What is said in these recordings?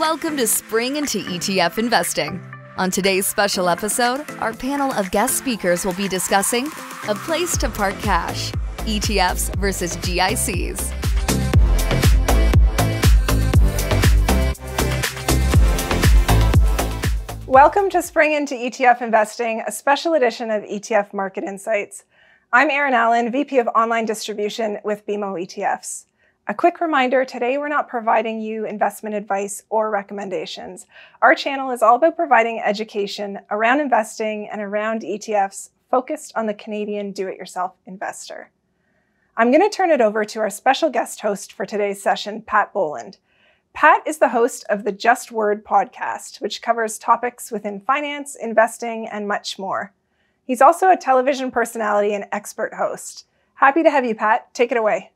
Welcome to Spring into ETF Investing. On today's special episode, our panel of guest speakers will be discussing a place to park cash, ETFs versus GICs. Welcome to Spring into ETF Investing, a special edition of ETF Market Insights. I'm Erin Allen, VP of Online Distribution with BMO ETFs. A quick reminder today we're not providing you investment advice or recommendations. Our channel is all about providing education around investing and around ETFs focused on the Canadian do it yourself investor. I'm going to turn it over to our special guest host for today's session, Pat Bolland. Pat is the host of the Just Word podcast, which covers topics within finance, investing, and much more. He's also a television personality and expert host. Happy to have you, Pat. Take it away.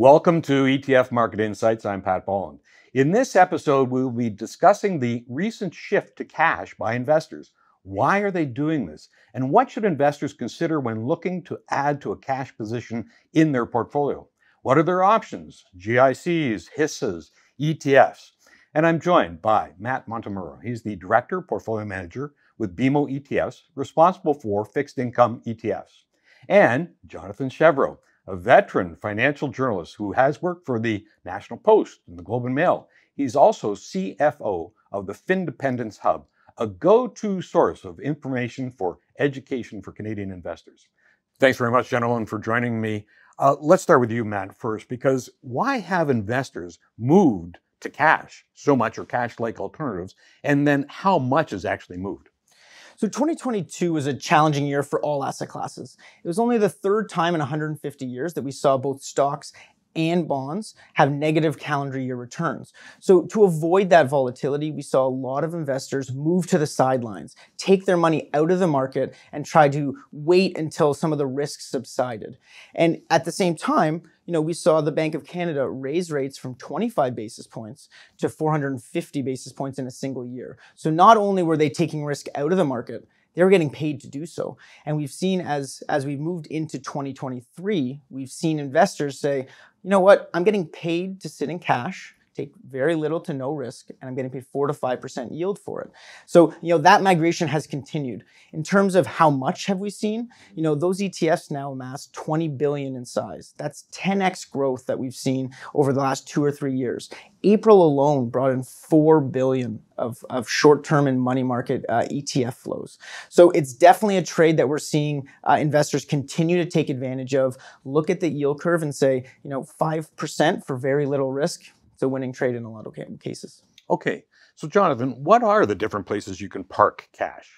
Welcome to ETF Market Insights. I'm Pat Bolland. In this episode, we will be discussing the recent shift to cash by investors. Why are they doing this? And what should investors consider when looking to add to a cash position in their portfolio? What are their options? GICs, HISAs, ETFs. And I'm joined by Matt Montemurro. He's the Director, Portfolio Manager with BMO ETFs, responsible for fixed income ETFs. And Jonathan Chevreau a veteran financial journalist who has worked for the National Post and the Globe and Mail. He's also CFO of the Findependence Hub, a go to source of information for education for Canadian investors. Thanks very much, gentlemen, for joining me. Uh, let's start with you, Matt, first, because why have investors moved to cash so much or cash like alternatives? And then how much has actually moved? So 2022 was a challenging year for all asset classes. It was only the third time in 150 years that we saw both stocks and bonds have negative calendar year returns. So to avoid that volatility, we saw a lot of investors move to the sidelines, take their money out of the market and try to wait until some of the risks subsided. And at the same time, you know, we saw the Bank of Canada raise rates from 25 basis points to 450 basis points in a single year. So not only were they taking risk out of the market, they were getting paid to do so. And we've seen as as we've moved into 2023, we've seen investors say, you know what, I'm getting paid to sit in cash take very little to no risk, and I'm getting paid four to five percent yield for it. So you know that migration has continued. In terms of how much have we seen, you know those ETFs now amass 20 billion in size. That's 10x growth that we've seen over the last two or three years. April alone brought in 4 billion of, of short-term and money market uh, ETF flows. So it's definitely a trade that we're seeing uh, investors continue to take advantage of. Look at the yield curve and say, you know, 5% for very little risk it's a winning trade in a lot of cases. Okay. So, Jonathan, what are the different places you can park cash?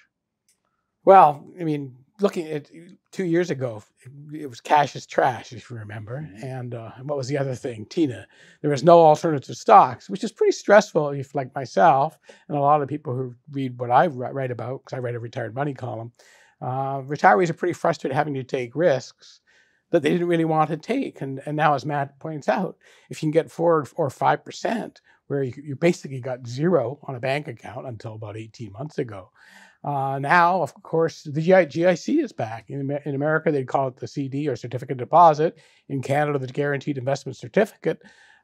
Well, I mean, looking at two years ago, it was cash is trash, if you remember. Mm-hmm. And uh, what was the other thing? Tina. There was no alternative stocks, which is pretty stressful if, like myself, and a lot of people who read what I write about, because I write a retired money column, uh, retirees are pretty frustrated having to take risks that they didn't really want to take. And, and now, as Matt points out, if you can get four or five percent, where you, you basically got zero on a bank account until about 18 months ago. Uh, now, of course, the GIC is back. In, in America, they call it the CD or certificate deposit. In Canada, the guaranteed investment certificate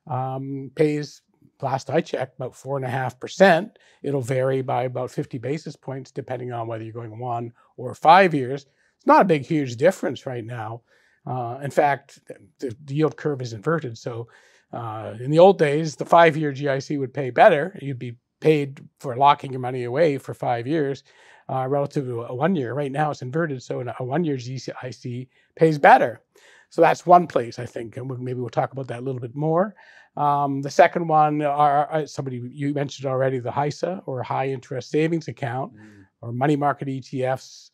um, pays, last I checked, about 4.5%. It'll vary by about 50 basis points depending on whether you're going one or five years. It's not a big, huge difference right now. Uh, in fact, the, the, yield curve is inverted. So uh, in the old days, the five year GIC would pay better. You'd be paid for locking your money away for five years uh, relative to a one year. Right now, it's inverted. So a one year GIC pays better. So that's one place, I think. And maybe we'll talk about that a little bit more. Um, the second one are, are, somebody you mentioned already, the HISA or high interest savings account mm. or money market ETFs.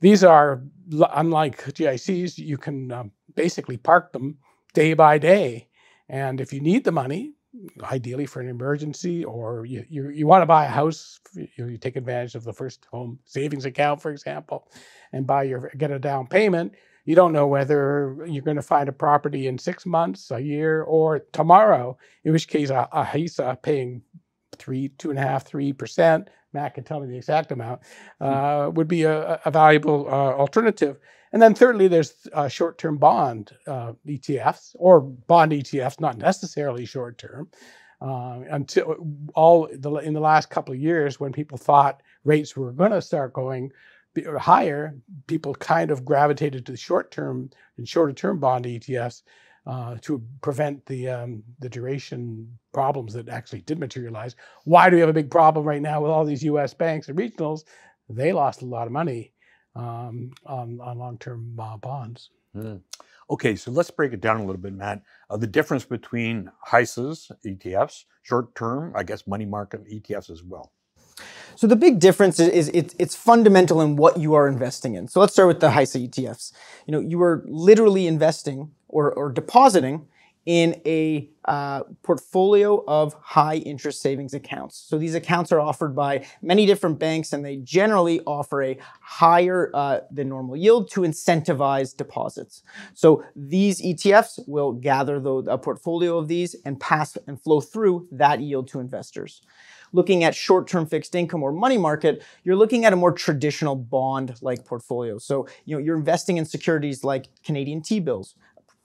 These are, unlike GICs, you can um, basically park them day by day. And if you need the money, ideally for an emergency, or you, you, you want to buy a house, you, you, take advantage of the first home savings account, for example, and buy your get a down payment. You don't know whether you're going to find a property in six months, a year, or tomorrow. In which case, a, a HISA paying three, two and a half, three percent Matt can tell me the exact amount, hmm. uh, would be a, a valuable uh, alternative. And then thirdly, there's uh, short-term bond uh, ETFs or bond ETFs, not necessarily short-term. uh, until all the, in the last couple of years when people thought rates were going to start going higher, people kind of gravitated to the short term and shorter term bond ETFs uh, to prevent the um, the duration problems that actually did materialize. Why do we have a big problem right now with all these U.S. banks and regionals? They lost a lot of money um, on, on long term uh, bonds. Mm. Okay, so let's break it down a little bit, Matt. Uh, the difference between HISAs, ETFs, short term, I guess money market ETFs as well. So the big difference is, is it's, it's fundamental in what you are investing in. So let's start with the HISA ETFs. You know, you are literally investing or, or depositing in a uh, portfolio of high interest savings accounts. So these accounts are offered by many different banks and they generally offer a higher uh, than normal yield to incentivize deposits. So these ETFs will gather the, a portfolio of these and pass and flow through that yield to investors. Looking at short-term fixed income or money market, you're looking at a more traditional bond-like portfolio. So, you know, you're investing in securities like Canadian T-bills,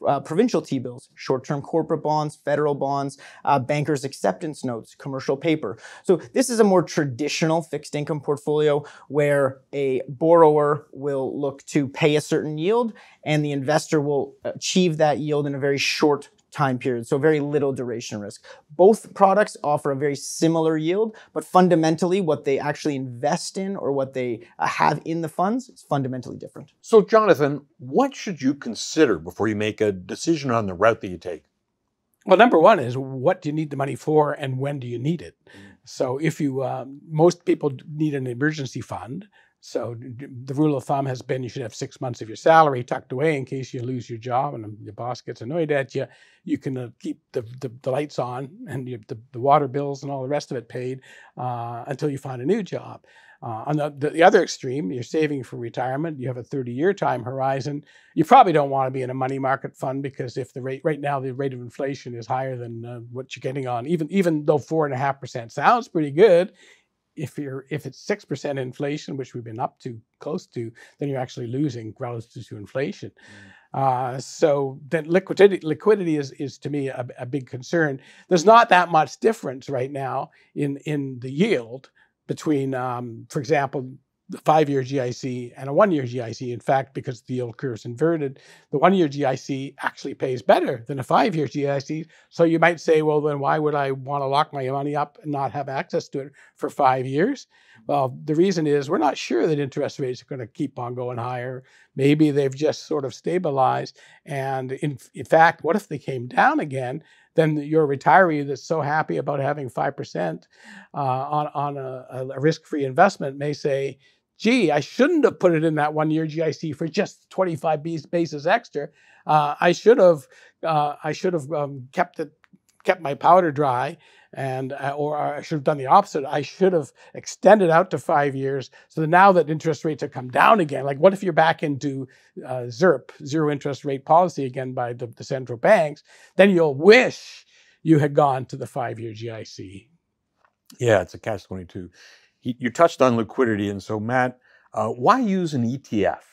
uh, provincial T-bills, short-term corporate bonds, federal bonds, uh, bankers' acceptance notes, commercial paper. So this is a more traditional fixed income portfolio where a borrower will look to pay a certain yield and the investor will achieve that yield in a very short time period, so very little duration risk. Both products offer a very similar yield, but fundamentally what they actually invest in or what they uh, have in the funds is fundamentally different. So Jonathan, what should you consider before you make a decision on the route that you take? Well, number one is what do you need the money for and when do you need it? Mm. So if you, um, most people need an emergency fund. So the rule of thumb has been you should have six months of your salary tucked away in case you lose your job and your boss gets annoyed at you. You can uh, keep the, the, the, lights on and you, the, the water bills and all the rest of it paid uh, until you find a new job. Uh, on the, the, other extreme, you're saving for retirement. You have a 30-year time horizon. You probably don't want to be in a money market fund because if the rate right now the rate of inflation is higher than uh, what you're getting on, even even though four and a half percent sounds pretty good, if you're if it's six percent inflation, which we've been up to close to, then you're actually losing relative to inflation. Mm. Uh, so then liquidity liquidity is is to me a, a, big concern. There's not that much difference right now in in the yield between, um, for example, the five-year GIC and a one-year GIC. In fact, because the yield curve is inverted, the one-year GIC actually pays better than a five-year GIC. So you might say, well, then why would I want to lock my money up and not have access to it for five years? Well, the reason is we're not sure that interest rates are going to keep on going higher. Maybe they've just sort of stabilized. And in, in fact, what if they came down again? Then your retiree that's so happy about having 5% uh, on, on a, a risk-free investment may say, gee, I shouldn't have put it in that one year GIC for just 25 basis extra. Uh, I should have, uh, I should have um, kept it, kept my powder dry, and uh, or I should have done the opposite. I should have extended out to five years. So now that interest rates have come down again, like what if you're back into uh, zero interest rate policy again by the, the central banks? Then you'll wish you had gone to the five year GIC. Yeah, it's a catch 22 you touched on liquidity, and so Matt, uh, why use an ETF?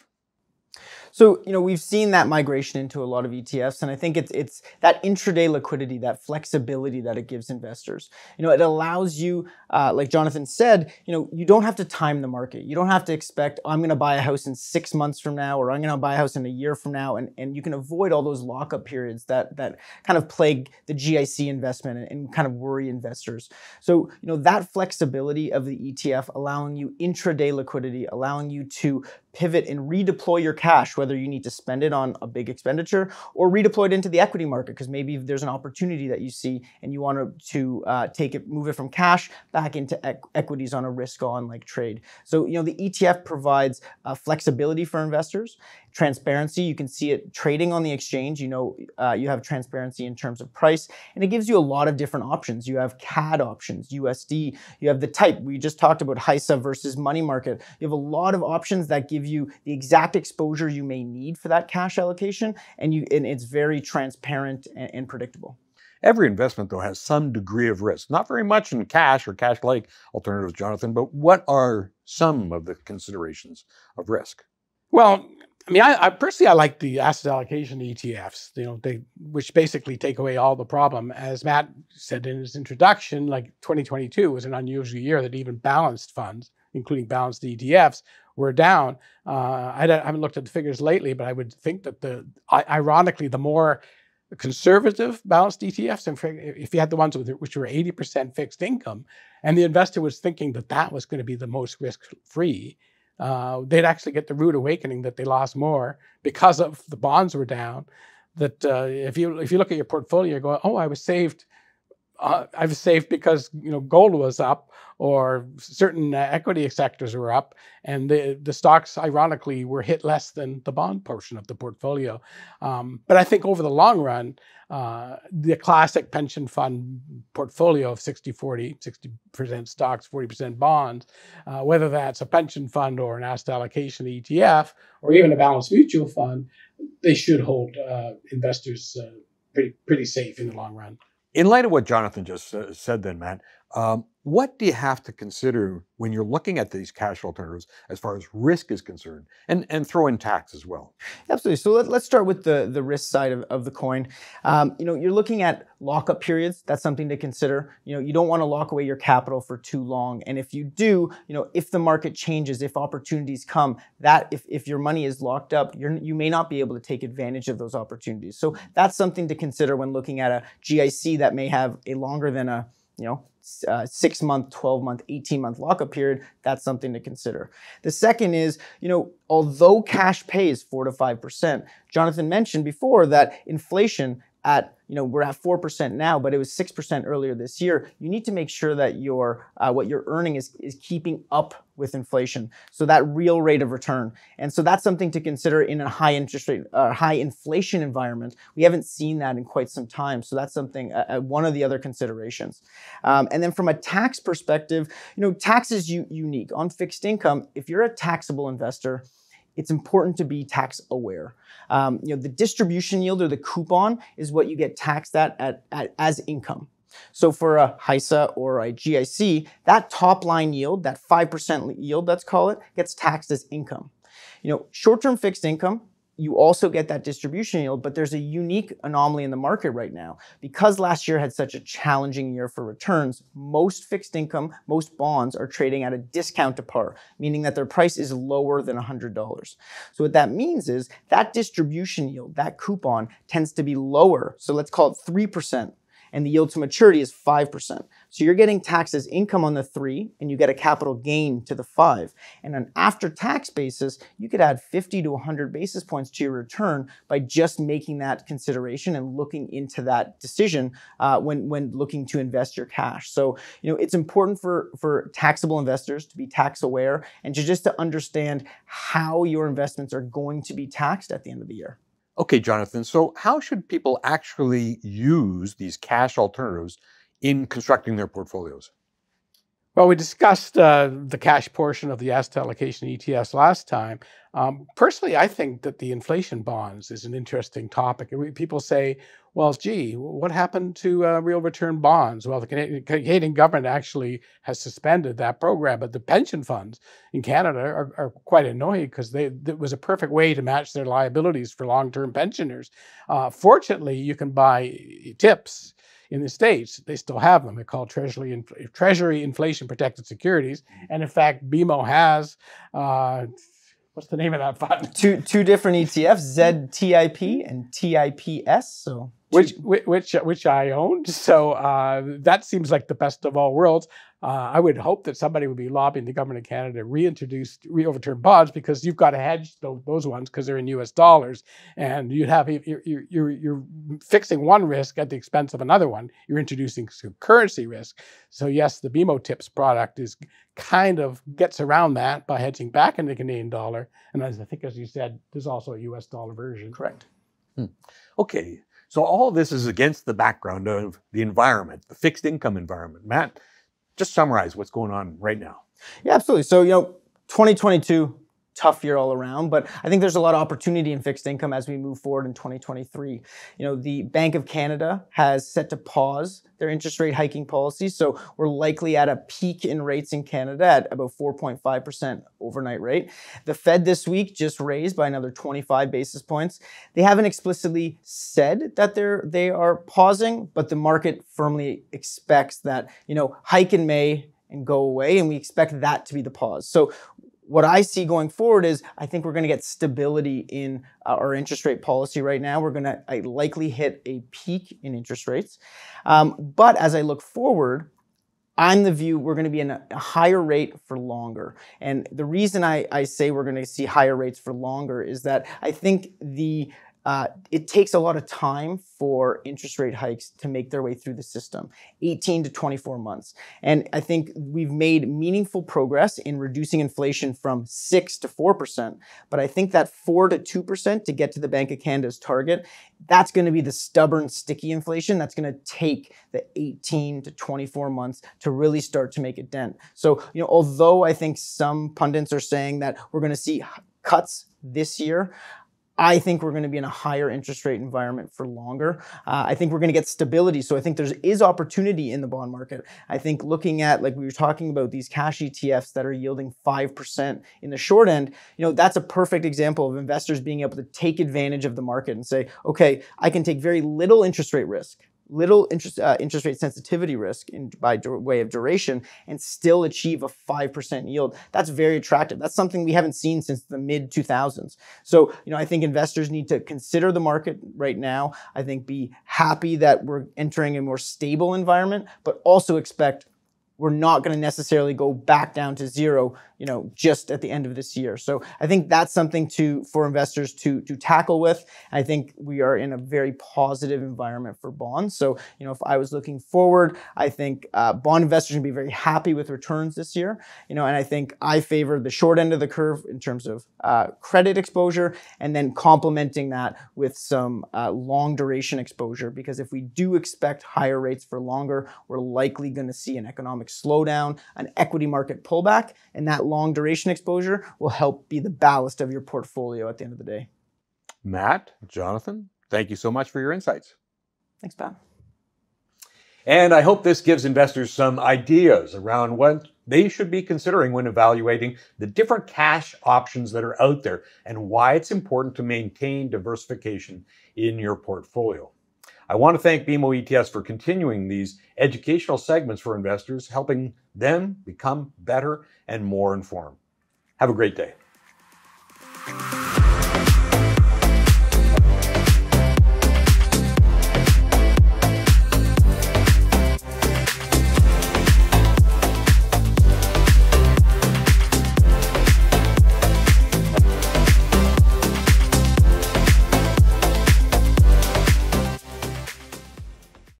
So, you know, we've seen that migration into a lot of ETFs, and I think it's it's that intraday liquidity, that flexibility that it gives investors. You know, it allows you, uh, like Jonathan said, you know, you don't have to time the market. You don't have to expect oh, I'm going to buy a house in six months from now, or I'm going to buy a house in a year from now, and and you can avoid all those lockup periods that that kind of plague the GIC investment and, and kind of worry investors. So, you know, that flexibility of the ETF allowing you intraday liquidity, allowing you to pivot and redeploy your cash, whether you need to spend it on a big expenditure or redeploy it into the equity market because maybe there's an opportunity that you see and you want to, uh, take it, move it from cash back into equ- equities on a risk on like trade. So, you know, the ETF provides uh, flexibility for investors transparency. You can see it trading on the exchange. You know, uh, you have transparency in terms of price, and it gives you a lot of different options. You have CAD options, USD. You have the type. We just talked about HISA versus money market. You have a lot of options that give you the exact exposure you may need for that cash allocation, and you and it's very transparent and, and predictable. Every investment, though, has some degree of risk. Not very much in cash or cash like alternatives, Jonathan, but what are some of the considerations of risk? Well, I mean, I, I, personally I like the asset allocation ETFs. You know, they which basically take away all the problem. As Matt said in his introduction, like 2022 was an unusual year that even balanced funds, including balanced ETFs, were down. Uh, I, haven't looked at the figures lately, but I would think that the ironically the more conservative balanced ETFs, and if you had the ones with, which were 80% fixed income, and the investor was thinking that that was going to be the most risk free uh, they'd actually get the rude awakening that they lost more because of the bonds were down. That uh, if you if you look at your portfolio, you go, oh, I was saved. Uh, I was saved because you know gold was up, or certain uh, equity sectors were up, and the the stocks, ironically, were hit less than the bond portion of the portfolio. Um, but I think over the long run, uh, the classic pension fund portfolio of 60 40, 60% stocks, 40% bonds, uh, whether that's a pension fund or an asset allocation ETF or even a balanced mutual fund, they should hold uh, investors uh, pretty, pretty safe in the long run. In light of what Jonathan just uh, said, then, Matt, um, what do you have to consider when you're looking at these cash alternatives as far as risk is concerned and, and throw in tax as well? Absolutely. So let, us start with the, the risk side of, of the coin. Um, you know, you're looking at lockup periods. That's something to consider. You know, you don't want to lock away your capital for too long. And if you do, you know, if the market changes, if opportunities come, that if, if your money is locked up, you're, you may not be able to take advantage of those opportunities. So that's something to consider when looking at a GIC that may have a longer than a you know, uh, six month, 12 month, 18 month lockup period, that's something to consider. The second is, you know, although cash pays four to 5%, Jonathan mentioned before that inflation at you know we're at 4% now but it was 6% earlier this year. You need to make sure that your uh, what you're earning is, is keeping up with inflation. So that real rate of return. And so that's something to consider in a high interest rate uh, high inflation environment. We haven't seen that in quite some time. So that's something uh, uh one of the other considerations. Um, and then from a tax perspective you know tax is unique. On fixed income if you're a taxable investor it's important to be tax aware. Um, you know, the distribution yield or the coupon is what you get taxed at, at, at as income. So for a HISA or a GIC, that top line yield, that 5% yield, let's call it, gets taxed as income. You know, short-term fixed income, you also get that distribution yield, but there's a unique anomaly in the market right now. Because last year had such a challenging year for returns, most fixed income, most bonds are trading at a discount to par, meaning that their price is lower than $100. So what that means is that distribution yield, that coupon tends to be lower. So let's call it 3% and the yield to maturity is 5%. So you're getting taxes income on the three and you get a capital gain to the five. And on after tax basis, you could add 50 to 100 basis points to your return by just making that consideration and looking into that decision uh, when, when looking to invest your cash. So, you know, it's important for, for taxable investors to be tax aware and to just to understand how your investments are going to be taxed at the end of the year. Okay, Jonathan. So, how should people actually use these cash alternatives in constructing their portfolios? Well, we discussed uh, the cash portion of the asset allocation ETFs last time. Um, personally, I think that the inflation bonds is an interesting topic. People say, well, gee, what happened to uh, real return bonds? Well, the Canadian government actually has suspended that program, but the pension funds in Canada are, are quite annoyed because it was a perfect way to match their liabilities for long term pensioners. Uh, fortunately, you can buy TIPS in the states, they still have them. They're called Treasury Treasury Inflation Protected Securities, and in fact, BMO has. Uh, what's the name of that fund? Two two different ETFs, ZTIP and TIPS. So which which which I owned. So uh, that seems like the best of all worlds. Uh, I would hope that somebody would be lobbying the government of Canada to reintroduce real return bonds because you've got to hedge those, those ones because they're in U.S. dollars, and you'd have you're, you're you're fixing one risk at the expense of another one. You're introducing some currency risk. So yes, the BMO Tips product is kind of gets around that by hedging back into the Canadian dollar, and as I think as you said, there's also a U.S. dollar version. Correct. Hmm. Okay, so all this is against the background of the environment, the fixed income environment. Matt, just summarize what's going on right now. Yeah, absolutely. So, you know, 2022 tough year all around, but I think there's a lot of opportunity in fixed income as we move forward in 2023. You know, the Bank of Canada has set to pause their interest rate hiking policy, so we're likely at a peak in rates in Canada at about 4.5% overnight rate. The Fed this week just raised by another 25 basis points. They haven't explicitly said that they're they are pausing, but the market firmly expects that, you know, hike in May and go away and we expect that to be the pause. So what I see going forward is I think we're going to get stability in uh, our interest rate policy right now. We're going to likely hit a peak in interest rates. Um, but as I look forward, I'm the view we're going to be in a, a higher rate for longer. And the reason I, I say we're going to see higher rates for longer is that I think the uh, it takes a lot of time for interest rate hikes to make their way through the system 18 to 24 months. And I think we've made meaningful progress in reducing inflation from 6 to 4%. But I think that 4 to 2% to get to the Bank of Canada's target, that's going to be the stubborn, sticky inflation that's going to take the 18 to 24 months to really start to make a dent. So, you know, although I think some pundits are saying that we're going to see cuts this year, I think we're going to be in a higher interest rate environment for longer. Uh, I think we're going to get stability. So I think there is opportunity in the bond market. I think looking at, like we were talking about, these cash ETFs that are yielding 5% in the short end, you know, that's a perfect example of investors being able to take advantage of the market and say, okay, I can take very little interest rate risk little interest uh, interest rate sensitivity risk in, by way of duration and still achieve a 5% yield. That's very attractive. That's something we haven't seen since the mid 2000s so you know i think investors need to consider the market right now. I think be happy that we're entering a more stable environment but also expect we're not going to necessarily go back down to zero, you know, just at the end of this year. So I think that's something to for investors to to tackle with. I think we are in a very positive environment for bonds. So you know, if I was looking forward, I think uh, bond investors should be very happy with returns this year. You know, and I think I favor the short end of the curve in terms of uh, credit exposure, and then complementing that with some uh, long duration exposure. Because if we do expect higher rates for longer, we're likely going to see an economic economic slowdown, an equity market pullback, and that long duration exposure will help be the ballast of your portfolio at the end of the day. Matt, Jonathan, thank you so much for your insights. Thanks, Pat. And I hope this gives investors some ideas around what they should be considering when evaluating the different cash options that are out there and why it's important to maintain diversification in your portfolio. I want to thank BMO ETFs for continuing these educational segments for investors, helping them become better and more informed. Have a great day.